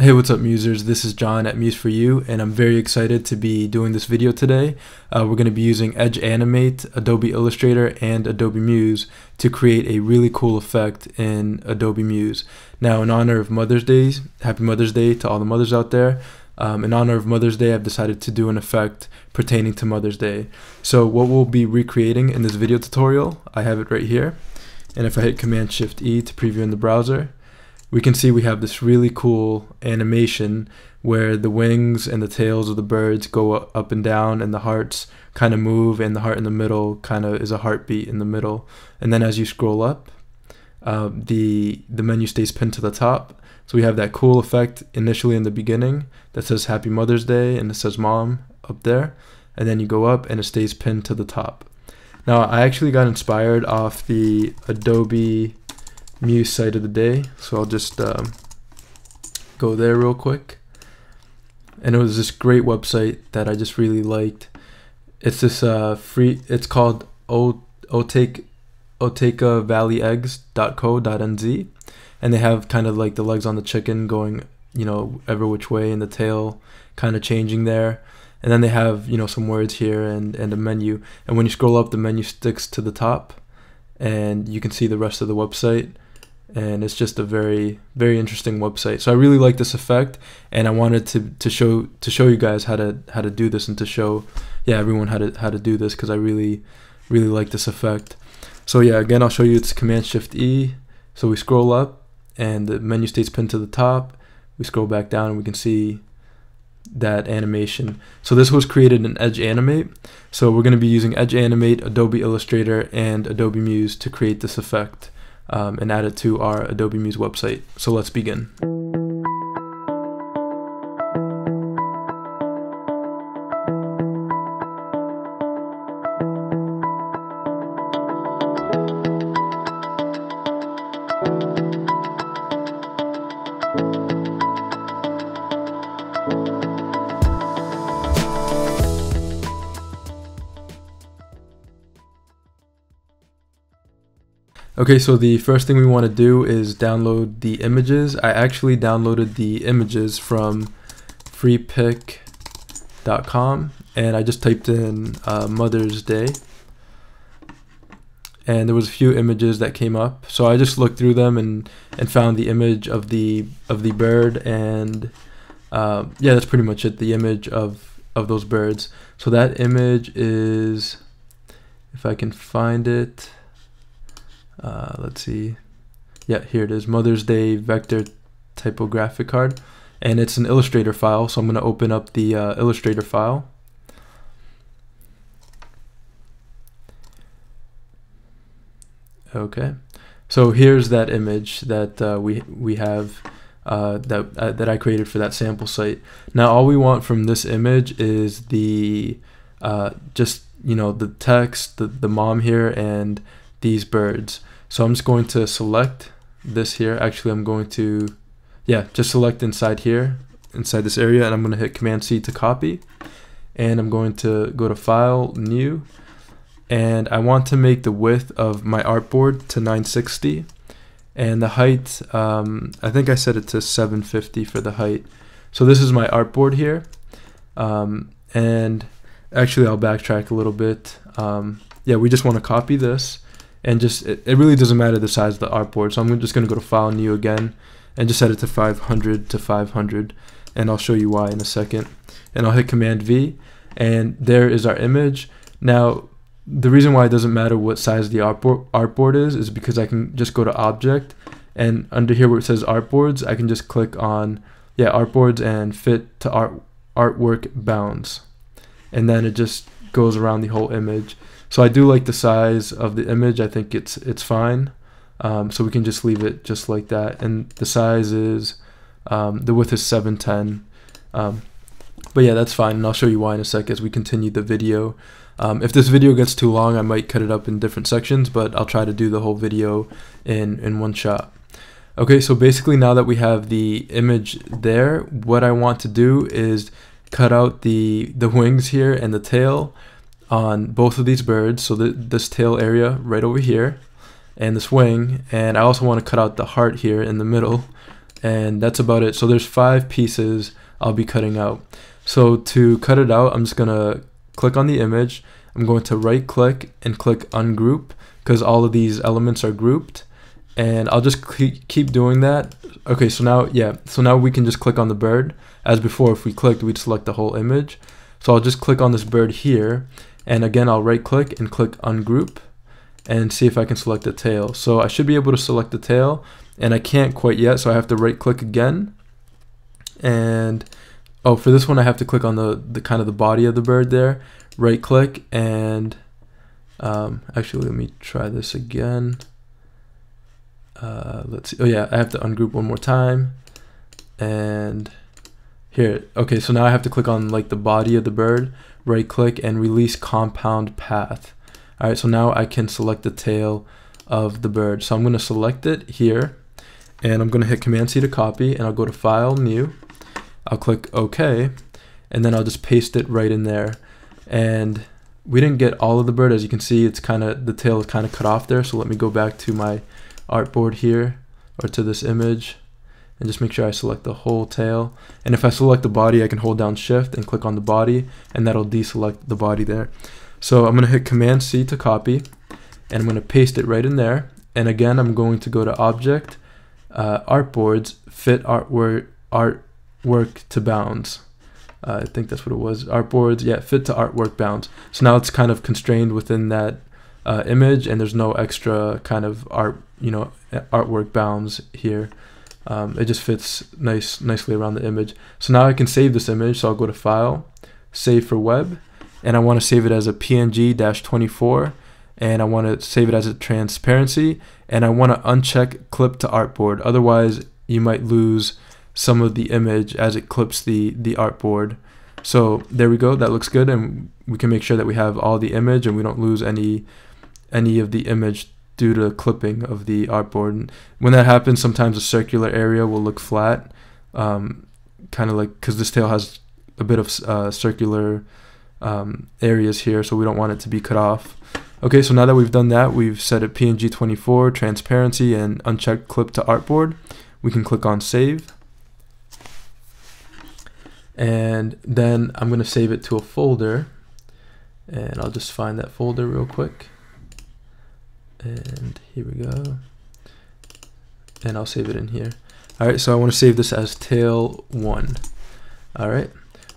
Hey, what's up, musers? This is John at Muse for You, and I'm very excited to be doing this video today. Uh, we're going to be using Edge Animate, Adobe Illustrator, and Adobe Muse to create a really cool effect in Adobe Muse. Now, in honor of Mother's Day, happy Mother's Day to all the mothers out there. Um, in honor of Mother's Day, I've decided to do an effect pertaining to Mother's Day. So what we'll be recreating in this video tutorial, I have it right here. And if I hit Command Shift E to preview in the browser, we can see we have this really cool animation where the wings and the tails of the birds go up and down and the hearts kind of move and the heart in the middle kind of is a heartbeat in the middle. And then as you scroll up uh, the the menu stays pinned to the top. So we have that cool effect initially in the beginning that says happy mother's day and it says mom up there. And then you go up and it stays pinned to the top. Now I actually got inspired off the Adobe Muse site of the day. So I'll just um, go there real quick. And it was this great website that I just really liked. It's this uh, free, it's called o- Otake, otakavalleyeggs.co.nz. And they have kind of like the legs on the chicken going, you know, ever which way and the tail kind of changing there. And then they have, you know, some words here and, and a menu. And when you scroll up, the menu sticks to the top and you can see the rest of the website and it's just a very very interesting website. So i really like this effect and i wanted to to show to show you guys how to how to do this and to show yeah everyone how to how to do this because i really really like this effect. So yeah again i'll show you it's command shift e. So we scroll up and the menu stays pinned to the top. We scroll back down and we can see that animation. So this was created in edge animate. So we're going to be using edge animate adobe illustrator and adobe muse to create this effect um, and add it to our Adobe Muse website. So let's begin. Okay, so the first thing we want to do is download the images. I actually downloaded the images from freepik.com and I just typed in uh, Mother's Day and there was a few images that came up. So I just looked through them and, and found the image of the of the bird and uh, yeah, that's pretty much it. The image of of those birds. So that image is, if I can find it. Uh, let's see. Yeah, here it is. Mother's Day vector typographic card. And it's an Illustrator file, so I'm going to open up the uh, Illustrator file. Okay, so here's that image that uh, we we have uh, that uh, that I created for that sample site. Now all we want from this image is the uh, just you know the text, the the mom here, and these birds. So I'm just going to select this here. Actually, I'm going to, yeah, just select inside here, inside this area, and I'm going to hit Command C to copy. And I'm going to go to File, New, and I want to make the width of my artboard to 960 and the height um, I think I set it to 750 for the height so this is my artboard here um, and actually I'll backtrack a little bit um, yeah we just want to copy this and just it, it really doesn't matter the size of the artboard so I'm just going to go to file new again and just set it to 500 to 500 and I'll show you why in a second. And I'll hit command V and there is our image. Now the reason why it doesn't matter what size the artboard, artboard is is because I can just go to object and under here where it says artboards I can just click on yeah artboards and fit to art artwork bounds. And then it just goes around the whole image so I do like the size of the image. I think it's it's fine. Um, so we can just leave it just like that. And the size is, um, the width is 710. Um, but yeah, that's fine. And I'll show you why in a sec as we continue the video. Um, if this video gets too long, I might cut it up in different sections, but I'll try to do the whole video in, in one shot. Okay, so basically now that we have the image there, what I want to do is cut out the, the wings here and the tail on both of these birds. So the, this tail area right over here and this wing. And I also want to cut out the heart here in the middle and that's about it. So there's five pieces I'll be cutting out. So to cut it out, I'm just gonna click on the image. I'm going to right click and click ungroup because all of these elements are grouped and I'll just keep doing that. Okay, so now, yeah, so now we can just click on the bird. As before, if we clicked, we'd select the whole image. So I'll just click on this bird here, and again, I'll right click and click ungroup and see if I can select the tail. So I should be able to select the tail, and I can't quite yet, so I have to right click again. And, oh, for this one, I have to click on the, the kind of the body of the bird there, right click, and um, actually, let me try this again. Uh, let's see. Oh yeah, I have to ungroup one more time. And here, okay, so now I have to click on like the body of the bird, right click and release compound path. All right, so now I can select the tail of the bird. So I'm gonna select it here and I'm gonna hit Command C to copy and I'll go to File, New. I'll click OK and then I'll just paste it right in there. And we didn't get all of the bird. As you can see, it's kind of, the tail is kind of cut off there. So let me go back to my artboard here or to this image and just make sure I select the whole tail. And if I select the body, I can hold down shift and click on the body and that'll deselect the body there. So I'm gonna hit Command C to copy and I'm gonna paste it right in there. And again, I'm going to go to Object, uh, Artboards, Fit Artwork, Artwork to Bounds. Uh, I think that's what it was. Artboards, yeah, Fit to Artwork Bounds. So now it's kind of constrained within that uh, image and there's no extra kind of art you know artwork bounds here. Um, it just fits nice nicely around the image. So now I can save this image so I'll go to file save for web and I want to save it as a png-24 and I want to save it as a transparency and I want to uncheck clip to artboard. Otherwise you might lose some of the image as it clips the the artboard. So there we go. That looks good and we can make sure that we have all the image and we don't lose any any of the image due to clipping of the artboard. And when that happens, sometimes a circular area will look flat, um, kind of like because this tail has a bit of uh, circular um, areas here, so we don't want it to be cut off. Okay, so now that we've done that, we've set it PNG 24, transparency, and unchecked clip to artboard. We can click on save. And then I'm going to save it to a folder. And I'll just find that folder real quick and here we go. And I'll save it in here. Alright so I want to save this as tail 1 alright.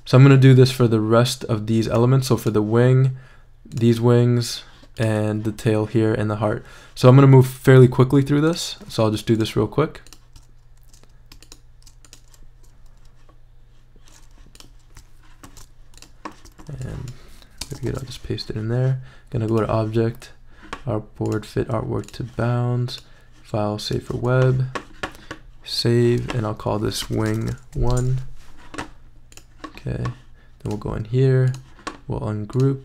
So I'm going to do this for the rest of these elements. So for the wing these wings and the tail here and the heart. So I'm going to move fairly quickly through this. So I'll just do this real quick. And very I'll just paste it in there. Gonna go to object artboard fit artwork to bounds file save for web save and I'll call this wing one. Okay then we'll go in here we'll ungroup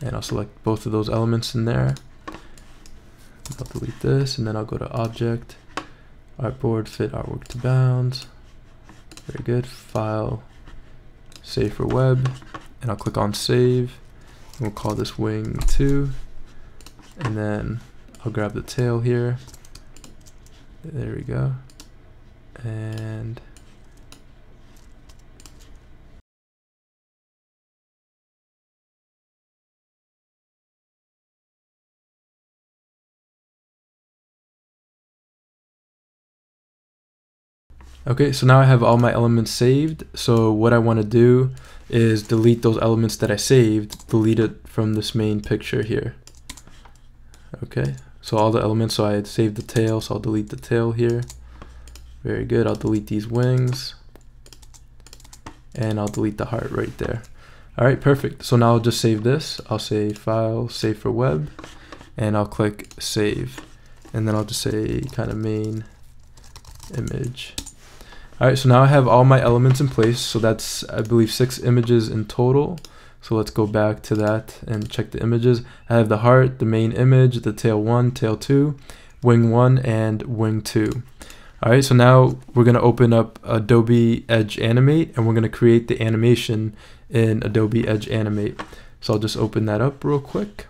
and I'll select both of those elements in there. I'll delete this and then I'll go to object artboard fit artwork to bounds. Very good file save for web and I'll click on save We'll call this wing 2. And then I'll grab the tail here. There we go. And Okay, so now I have all my elements saved. So what I want to do is delete those elements that I saved, delete it from this main picture here. Okay, so all the elements, so I had saved the tail, so I'll delete the tail here. Very good, I'll delete these wings. And I'll delete the heart right there. All right, perfect. So now I'll just save this. I'll say file, save for web, and I'll click save. And then I'll just say kind of main image. Alright, so now I have all my elements in place. So that's, I believe, six images in total. So let's go back to that and check the images. I have the heart, the main image, the tail 1, tail 2, wing 1, and wing 2. Alright, so now we're going to open up Adobe Edge Animate and we're going to create the animation in Adobe Edge Animate. So I'll just open that up real quick.